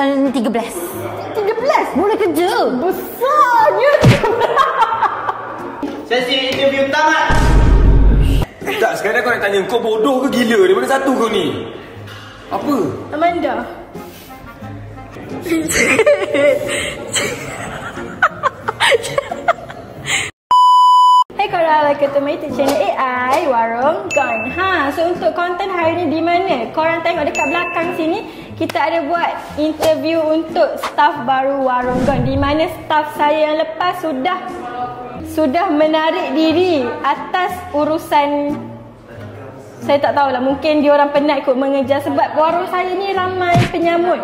Uh, 13. 13. Boleh kerja. Besarnya. Sesi interview tamat. Tak, sekarang kau nak tanya kau bodoh ke gila? Dari mana satu kau ni? Apa? Amanda. Hai korang, welcome to my YouTube channel AI Warung Gone Ha, so untuk konten hari ni di mana? Korang tengok dekat belakang sini Kita ada buat interview untuk staff baru Warung Gone Di mana staff saya yang lepas sudah Sudah menarik diri atas urusan saya tak tahulah mungkin dia orang penat kot mengejar sebab warung saya ni ramai penyamut.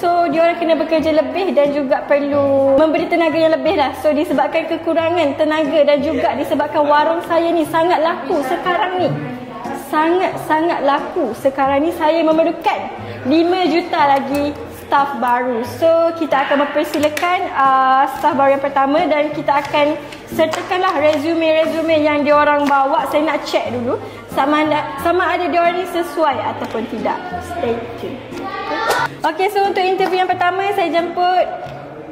So dia orang kena bekerja lebih dan juga perlu memberi tenaga yang lebih lah. So disebabkan kekurangan tenaga dan juga disebabkan warung saya ni sangat laku sekarang ni. Sangat-sangat laku. Sekarang ni saya memerlukan 5 juta lagi staff baru. So kita akan mempersilakan uh, staff baru yang pertama dan kita akan sertakanlah resume-resume yang diorang bawa. Saya nak check dulu sama ada sama ada diorang ni sesuai ataupun tidak. Stay tune. Okay, so untuk interview yang pertama saya jemput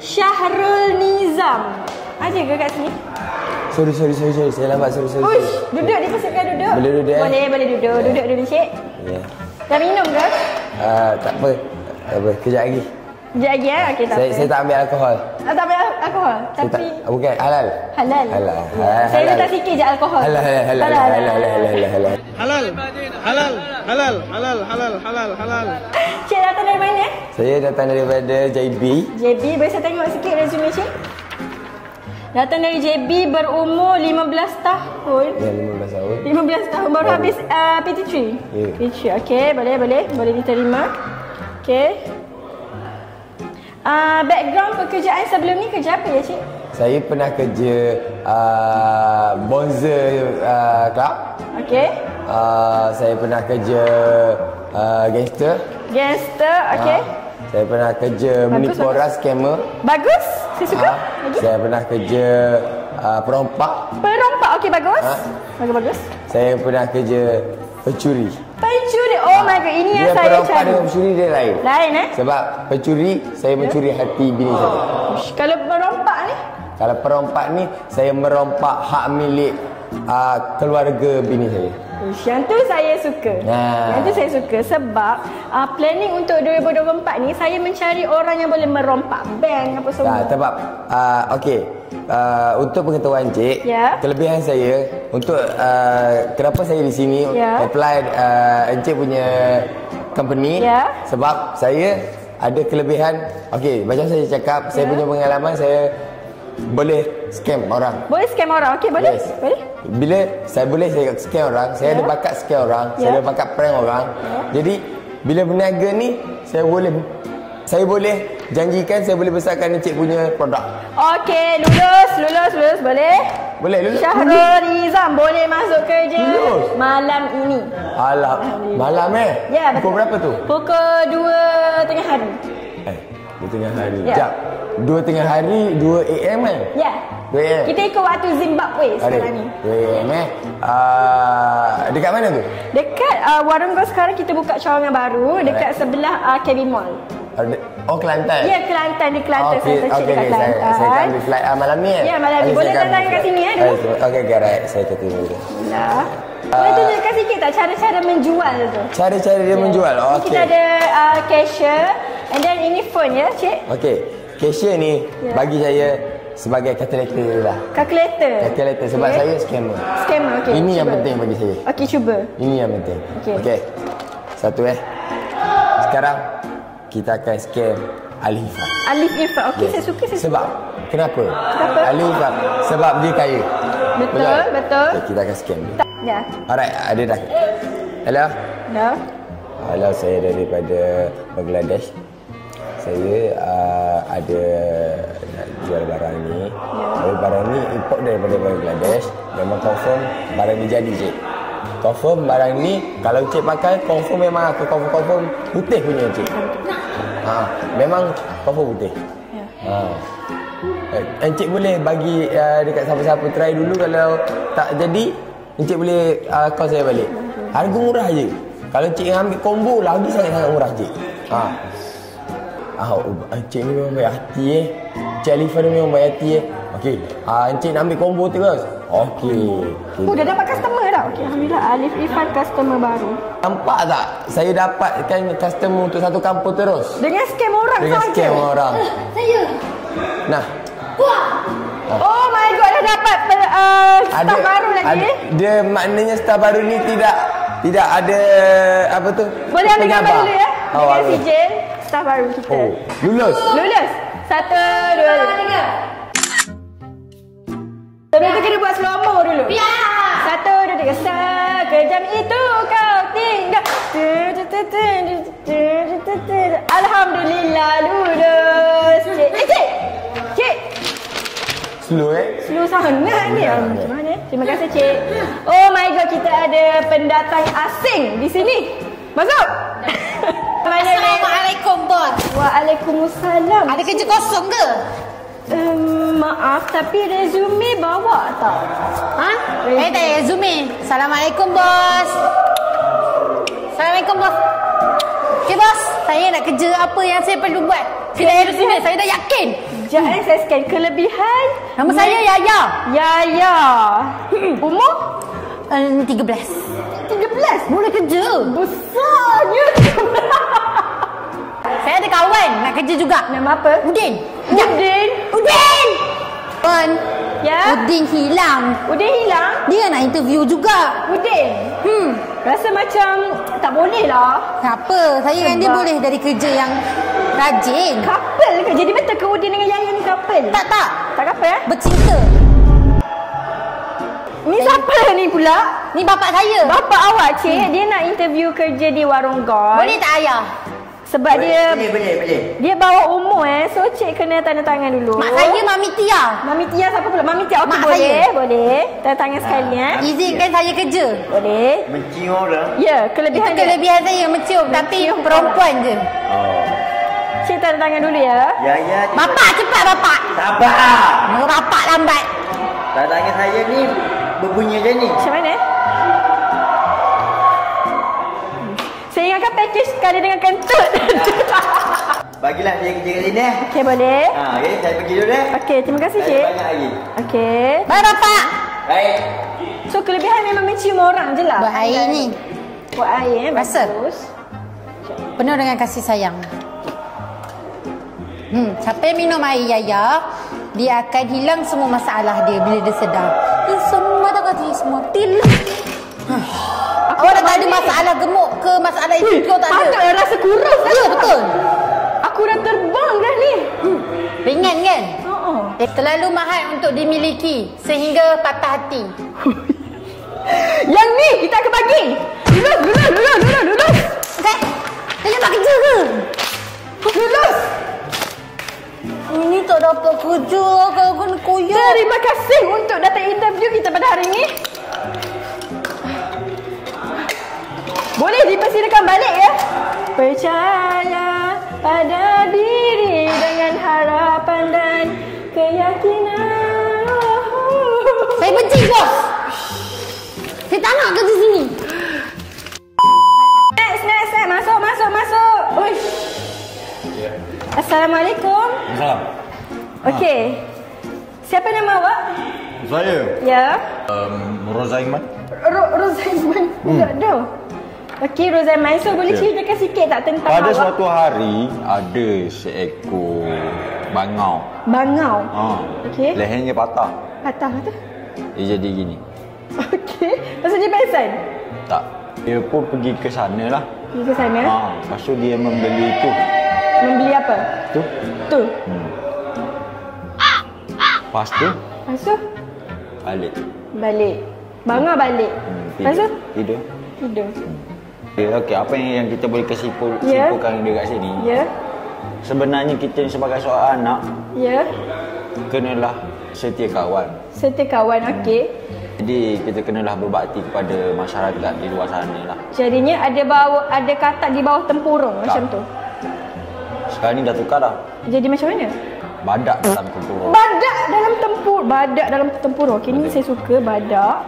Syahrul Nizam. Ada ke kat sini? Sorry, sorry, sorry, sorry. Saya lambat, sorry, sorry. Uish, duduk dipersilakan duduk. Boleh duduk, eh? Boleh, boleh duduk. Duduk dulu, Cik. Ya. Dah minum ke? Ah, tak apa. Tak apa, kejap lagi. Sekejap lagi eh? Okey, tak Saya, apa. saya tak ambil alkohol. Ah, tak ambil alkohol? Saya tak, Tapi... bukan, halal. Halal. Halal. Halal. Saya letak sikit je alkohol. Halal, halal, halal, halal, halal, halal, halal, halal. Halal. Halal. Halal. Halal. Halal. Halal. Halal. Cik datang dari mana? Saya datang daripada JB. JB, boleh saya tengok sikit resume cik? Datang dari JB berumur 15 tahun. Ya, 15 tahun. 15 tahun baru Baru. habis uh, PT3. Ya. PT3. Okey, boleh boleh boleh diterima. Okey. Uh, background pekerjaan sebelum ni kerja apa ya cik? Saya pernah kerja uh, Bonza uh, Club. Okey. Uh, saya pernah kerja uh, gangster. Gangster, okey. Ah, saya pernah kerja Bagus, Menipora scammer. Bagus. Saya suka. Ah, Lagi. saya pernah kerja uh, perompak. Perompak, okey bagus. Ah. Bagus bagus. Saya pernah kerja pencuri. Pencuri. Oh my god, ini yang dia saya perompak cari. dengan pencuri dia lain. Lain eh? Sebab pencuri saya mencuri hati bini saya. Ush, Kalau perompak ni Kalau perompak ni saya merompak hak milik uh, keluarga bini saya. Yang tu saya suka Nah. Yang tu saya suka Sebab uh, Planning untuk 2024 ni Saya mencari orang yang boleh merompak Bank apa semua Tak, sebab uh, okey. Uh, untuk pengetahuan cik, Ya. kelebihan saya untuk uh, kenapa saya di sini Ya. apply uh, encik punya company Ya. sebab saya ada kelebihan okey macam saya cakap saya Ya. punya pengalaman saya boleh scam orang Boleh scam orang Okey boleh Yes. Boleh Bila saya boleh saya scam orang, saya Ya. ada bakat scam orang, Ya. saya ada bakat prank orang. Jadi bila berniaga ni saya boleh saya boleh janjikan saya boleh besarkan encik punya produk. Okey lulus Lulus Lulus boleh Boleh lulus? Syahrul Rizam Boleh masuk kerja Lulus. Malam ini Alah, malam eh? Ya betul Pukul berapa tu? Pukul 2 tengah hari Eh, dua tengah hari. Ya. Jap. Dua tengah hari, 2 AM eh? Ya 2 AM. Kita ikut waktu Zimbabwe sekarang ni 2 AM eh? Uh, dekat mana tu? Dekat uh, warung kau sekarang kita buka cawangan baru dekat sebelah uh, KB Mall. Uh, Oh, Kelantan? Ya Kelantan di Kelantan Okey, saya okey, dekat okey. Saya, Kelantan. saya akan ambil flight uh, malam ni eh? Ya, malam ni. Boleh saya datang kat sini, eh, dulu? Okey, okey, okay, right. Saya akan tunggu dulu. Boleh tunjukkan sikit tak cara-cara menjual tu? Cara-cara dia menjual? Ni Okey. Kita ada uh, cashier and then ini phone ya, cik. Okey, cashier ni Ya. bagi saya sebagai calculator lah. Calculator. Calculator sebab Okey. saya scammer. Scammer, okey. Ini yang cuba. penting bagi saya. Okey, cuba. Ini yang penting. Okey. Okey. Satu eh. Sekarang kita akan scam Alifah. Alif Ifah. Okey, saya suka, saya suka. Sebab kenapa? Kenapa? Alifah sebab dia kaya. Betul, betul. Okay, kita akan scam dia. Tak, ya. Alright, ada dah. Hello. Dah. Hello, saya daripada Bangladesh. Saya uh, ada nak jual barang ni. Tapi barang ni import daripada Bangladesh. Memang confirm barang ni jadi je. Confirm barang ni kalau cik pakai confirm memang aku confirm confirm putih punya cik. Ha, memang confirm putih. Ya. Ha. Eh, Encik boleh bagi uh, dekat siapa-siapa try dulu kalau tak jadi Encik boleh uh, call saya balik. Harga murah je. Kalau encik yang ambil combo lagi sangat-sangat murah je. Ha. Ah oh, Encik ni memang baik hati eh Encik Alifah ni memang baik hati eh Okey ah, Encik nak ambil combo terus Okey okay. Oh, dah dapat customer dah. Okey, alhamdulillah Alif Ifan customer baru. Nampak tak Saya dapatkan customer untuk satu kampung terus Dengan scam orang Dengan saja. scam orang Saya. Nah Oh my god, dah dapat uh, staff baru lagi. ada, Dia maknanya staff baru ni tidak Tidak ada Apa tu Boleh ambil gambar dulu ya. How dengan sijil staff baru kita. Oh, lulus. Lulus. Satu, dua, tiga. Tapi kita kena buat slow-mo dulu. Ya. Satu, dua, tiga. Sekejap itu kau tinggal. Alhamdulillah lulus. Cik, eh, cik. Cik. Slow eh? Slow sangat ni. Macam mana? Eh? Terima kasih, cik. Oh my god, kita ada pendatang asing di sini. Masuk. Assalamualaikum bos. Waalaikumsalam. Ada kerja kosong ke? Um, maaf, tapi resume bawa tak? Ha? Eh tak ya Zumi. Assalamualaikum bos. Assalamualaikum bos. Okey bos, saya nak kerja apa yang saya perlu buat. Kedai resume saya dah yakin. Sekejap eh, saya scan kelebihan. Nama saya Yaya. Yaya. Umur? Uh, 13. 13. Boleh kerja. Besarnya. Saya ada kawan nak kerja juga. Nama apa? Udin. Udin. Udin. Pun. Ya? Udin hilang. Udin hilang? Dia nak interview juga. Udin. Hmm. Rasa macam tak boleh lah. Kenapa? Saya dengan dia boleh dari kerja yang rajin. Couple ke? Jadi betul ke Udin dengan Yaya ni couple? Tak, tak. Tak couple eh? Bercinta. Ni siapa ni pula? Ni bapak saya. Bapa awak cik, dia nak interview kerja di warung gol. Boleh tak ayah? Sebab dia Boleh, boleh, boleh. dia bawa umur eh. So cik kena tanda tangan dulu. Mak saya Mami Tia. Mami Tia siapa pula? Mami Tia okey Mak boleh, saya. boleh. Tanda tangan sekali eh. Izinkan saya kerja. Boleh. Mencium orang. Ya, Itu kelebihan dia. kelebihan saya mencium. Tapi perempuan je. Oh. Cik tanda tangan dulu ya. Ya, ya. dia- Bapak cepat bapak. Sabar. Nama bapak lambat. Tak tangan saya ni berbunyi macam ni. Macam mana? Saya ingatkan package sekali dengan kentut. Bagilah dia kerja kat sini eh. Okey, boleh. Ha, okey, saya pergi dulu eh. Okey, terima kasih Saya cik. banyak lagi. Okey. Bye bapak. Baik. So kelebihan memang mencium orang je lah. Buat air ni. Buat air eh. Rasa? bagus. Penuh dengan kasih sayang. Hmm, siapa yang minum air Yaya, dia akan hilang semua masalah dia bila dia sedar. Semua til. Awak dah tak ada masalah gemuk ke masalah itu kau tak ada. Patutlah rasa kurus. Ya betul. Aku dah terbang dah ni. Ringan kan? Oh. Terlalu mahal untuk dimiliki sehingga patah hati. Yang ni kita akan bagi. Lulus, lulus, lulus, lulus, lulus. Okey. Dia nak kerja ke? Lulus. Ini tak dapat kerja kalau kena koyak. Terima kasih untuk datang interview kita pada hari ini. Boleh dipersilakan balik ya. Percaya pada diri dengan harapan dan keyakinan. Saya benci bos. Saya tak nak kerja sini. Next, next, next. Masuk, masuk, masuk. Uish. Assalamualaikum. Salam. Okey. Siapa nama awak? Saya Ya. um, Rozaiman. Ro Rozaiman. Hmm. Tak ada. Okey, Rozaiman. So, boleh Ya. ceritakan sikit tak tentang Pada awak? suatu hari ada seekor bangau. Bangau. Ha. Okey. Lehernya patah. Patah tu. Dia jadi gini. Okey. Pasal dia pengsan? Tak. Dia pun pergi ke sana lah. Pergi ke sana. Ha. Lepas tu dia membeli tu. Membeli apa? Tu. Tu. Hmm. Lepas tu Lepas tu, balik. balik. Bangau balik. Hmm, Lepas tu, tidur. Tidur. tidur. Ya, okey, apa yang, yang kita boleh kesimpul, Ya. simpulkan dekat sini? Ya. Sebenarnya kita sebagai seorang anak Ya. kenalah setia kawan. Setia kawan. Okey. Jadi kita kenalah berbakti kepada masyarakat di luar sana lah. Jadinya ada bawah ada katak di bawah tempurung macam tu. Sekarang ni dah tukar dah. Jadi macam mana? Badak dalam tempurung. Badak dalam tempur, badak dalam tempurung. Okey, ni saya suka badak.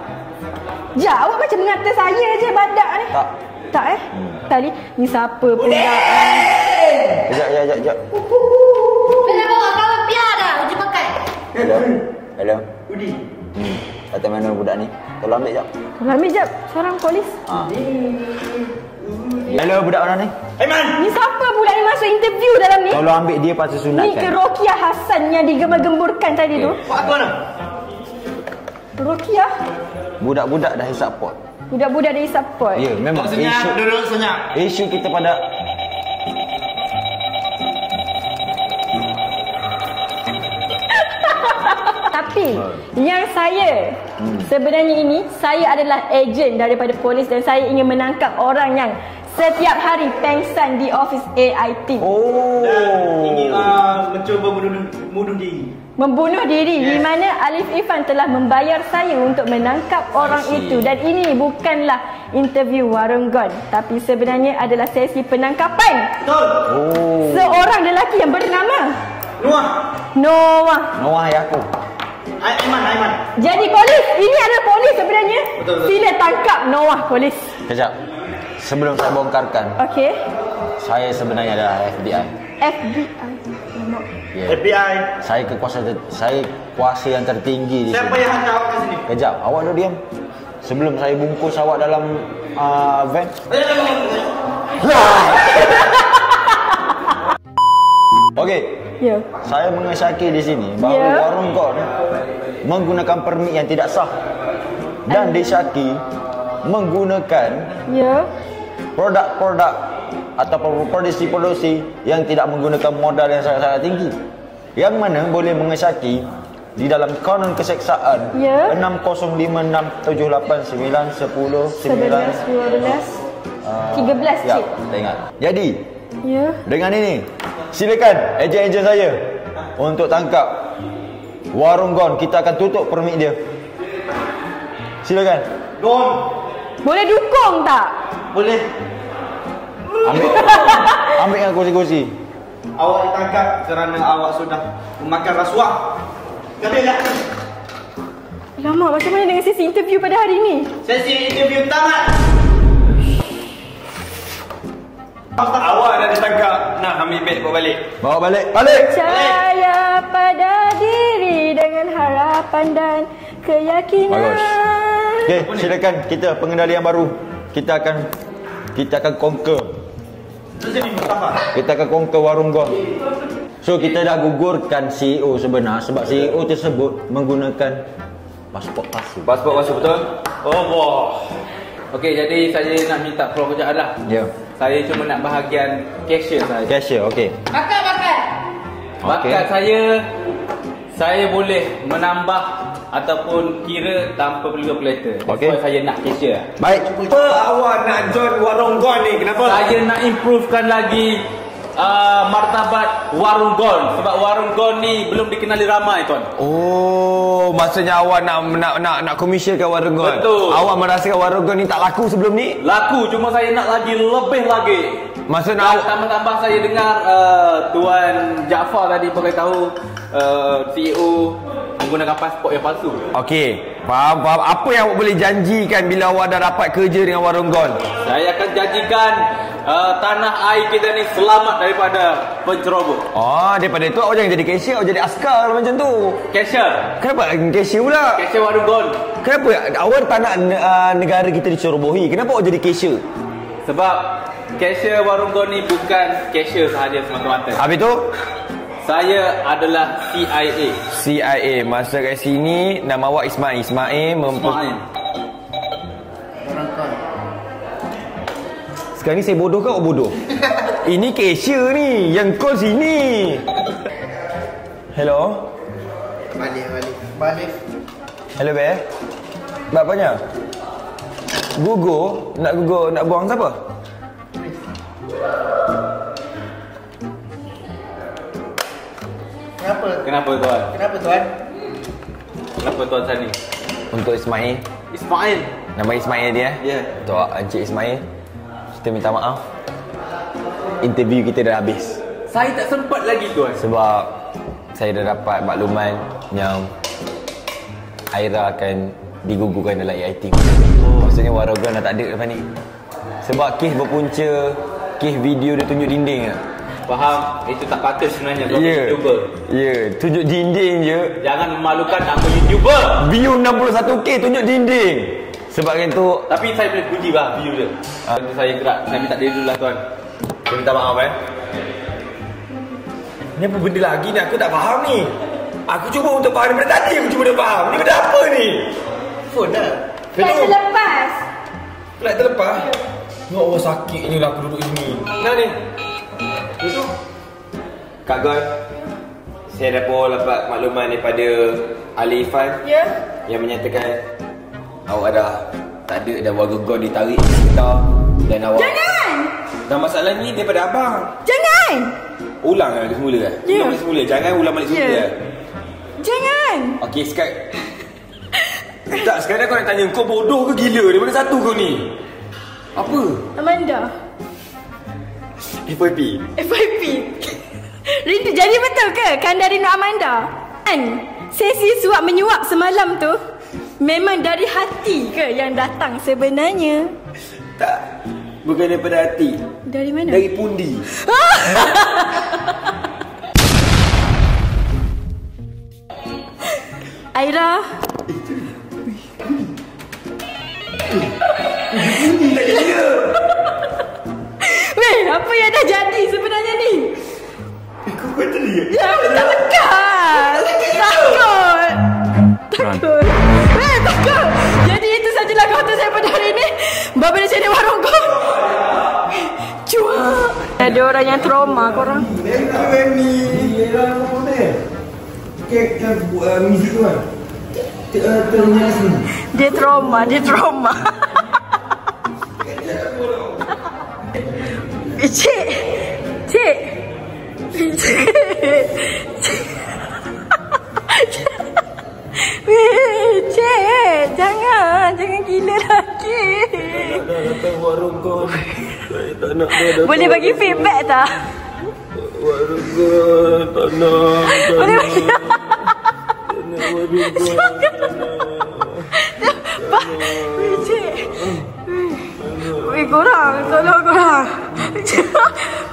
Ja, awak macam mengata saya je badak ni. Tak. Tak eh? Hmm. Tak ni, ni siapa pula? Kejap, kejap, jap, jap. Bila bawa kawan biar dah. Uji pakai. Hello. Hello. Udi. Hmm. Kata mana budak ni? Tolong ambil jap. Tolong ambil jap. Seorang polis. Ha. Hello budak mana ni? Aiman. Ni siapa pula ni masuk interview dalam ni? Tolong ambil dia pasal Ni ke sunatkan. Rokia Hassan yang digembar-gemburkan tadi tu? Pak aku mana? Rokia? Budak-budak dah hisap pot. Budak-budak dari support. Ya, memang senyap, isu duduk senyap. isu kita pada Tapi yang saya sebenarnya ini saya adalah ejen daripada polis dan saya ingin menangkap orang yang setiap hari pengsan di office AIT. Oh. Ingin uh, mencuba bunuh, bunuh diri. Membunuh diri di mana Alif Ifan telah membayar saya untuk menangkap orang itu dan ini bukanlah interview warung gon tapi sebenarnya adalah sesi penangkapan Betul. Oh. seorang lelaki yang bernama. Noah. Noah ya aku. Ai- Aiman, Aiman. Jadi polis, ini adalah polis sebenarnya. Betul, betul. Sila tangkap Noah polis. Kejap. Sebelum saya bongkarkan, Okey. saya sebenarnya adalah FBI. FBI. Ya. FBI. Saya kekuasaan ter- saya kuasa yang tertinggi di Siapa sini. yang hantar awak ke sini? Kejap, awak duduk diam. Sebelum saya bungkus awak dalam uh, van. Okey. Ya. Saya mengesyaki di sini bahawa Ya. warung kon menggunakan permit yang tidak sah dan disyaki menggunakan Ya. produk-produk ataupun produksi-produksi yang tidak menggunakan modal yang sangat-sangat tinggi. Yang mana boleh mengesyaki di dalam kanon keseksaan Ya. 60567810 9 11, 12, 13 Ya, cik. tak ingat. Jadi, Ya. dengan ini silakan ejen-ejen saya untuk tangkap warung gon kita akan tutup permit dia. Silakan. Gon. Boleh dukung tak? Boleh. Ambil ambil dengan kursi-kursi. Awak ditangkap kerana awak sudah memakan rasuah. Katalah. Lama macam mana dengan sesi interview pada hari ini? Sesi interview tamat. Awak dah ditangkap. Nak ambil beg bawa balik. Bawa balik. Balik. Percaya pada diri dengan harapan dan keyakinan. Bagus. Okey, silakan kita pengendali yang baru. Kita akan kita akan conquer. Kita akan conquer warung gon. So kita dah gugurkan CEO sebenar sebab CEO tersebut menggunakan pasport palsu. Pasport masuk betul? Oh, wah. Okey, jadi saya nak minta pekerjaan lah. Ya. Saya cuma nak bahagian cashier saja. Cashier, okey. Bakar, bakar. Bakat saya saya boleh menambah ataupun kira tanpa perlu kalkulator. Okey. why saya nak cashier. Baik. Kenapa awak nak join warung gon ni? Kenapa? Saya nak improvekan lagi uh, martabat warung gon sebab warung gon ni belum dikenali ramai tuan. Oh, maksudnya awak nak nak nak nak komisionkan warung gon. Betul. Awak merasakan warung gon ni tak laku sebelum ni? Laku cuma saya nak lagi lebih lagi. Maksud Dan awak tambah-tambah saya dengar uh, Tuan Jaafar tadi beritahu uh, CEO menggunakan pasport yang palsu. Okey, faham faham. Apa yang awak boleh janjikan bila awak dah dapat kerja dengan warung gon? Saya akan janjikan uh, tanah air kita ni selamat daripada penceroboh. Oh, daripada tu awak jangan jadi cashier, awak jadi askar macam tu. Cashier. Kenapa cashier pula? Cashier warung gon. Kenapa awak tak nak uh, negara kita dicerobohi? Kenapa awak jadi cashier? Sebab cashier warung gon ni bukan cashier sahaja semata-mata. Habis tu Saya adalah CIA. CIA masa kat sini nama awak Ismail. Ismail mempu- Ismail. Sekarang ni saya bodoh ke awak bodoh? Ini cashier ni, yang call sini. Hello. Balik, balik. Balik. Hello be. Bapaknya? Gugur, nak gugur, nak buang siapa? Kenapa? Kenapa tuan? Kenapa tuan? Kenapa tuan Sani? Untuk Ismail. Ismail. Nama Ismail dia. Ya. Untuk Encik Ismail. Kita minta maaf. Interview kita dah habis. Saya tak sempat lagi tuan. Sebab saya dah dapat makluman yang Aira akan digugurkan dalam AIT. Maksudnya Warogan dah tak ada lepas ni. Sebab kes berpunca, kes video dia tunjuk dinding lah. Faham? Itu tak patut sebenarnya Kau Ya. YouTuber Ya, tunjuk dinding je. Jangan memalukan nama YouTuber View 61k tunjuk dinding. Sebab kan tu Tapi saya boleh puji lah view dia Ah. Tentu saya gerak Saya minta diri dulu lah tuan Saya minta maaf eh. Ni apa benda lagi ni? Aku tak faham ni. Aku cuba untuk faham daripada tadi aku cuba nak faham. Ni benda apa ni? Phone dah. Flight terlepas. Flight terlepas. Ya Allah sakitnya lah aku duduk sini. Nah ni. Kak Gon. Saya dapat dapat makluman daripada Ali Ifan Ya. yang menyatakan awak dah tak ada dah warga Gon ditarik di sekitar dan awak Jangan! Dan masalah ni daripada abang. Jangan! Ulang lah semula kan? Ya. Ulang balik semula. Jangan ulang balik semula. Yeah. Jangan! Okey, sekarang... tak, sekarang aku nak tanya. Kau bodoh ke gila? Dari mana satu kau ni? Apa? Amanda. FYP. FYP. Rindu jadi betul ke Kanda rindu Amanda? Kan? Sesi suap menyuap semalam tu memang dari hati ke yang datang sebenarnya? Tak. Bukan daripada hati. Dari mana? Dari pundi. Aira. Weh, apa yang dah jadi sebenarnya ni? Kau kata dia. Ya, aku tak tekan. Takut. Takut. Weh, takut. Jadi itu sajalah konten saya pada hari ini. Baba di sini warung kau. Cua. Ada orang yang trauma korang. Dia trauma, dia trauma. Eh, Cik. Cik. Cik. Weh, Cik. Jangan. Jangan gila lagi. Warung kau. Tak nak. Boleh bagi feedback tak? Warung kau. Tak nak. Boleh bagi. warung kau. Weh, Cik. Weh, korang. Tolong korang. 你 妈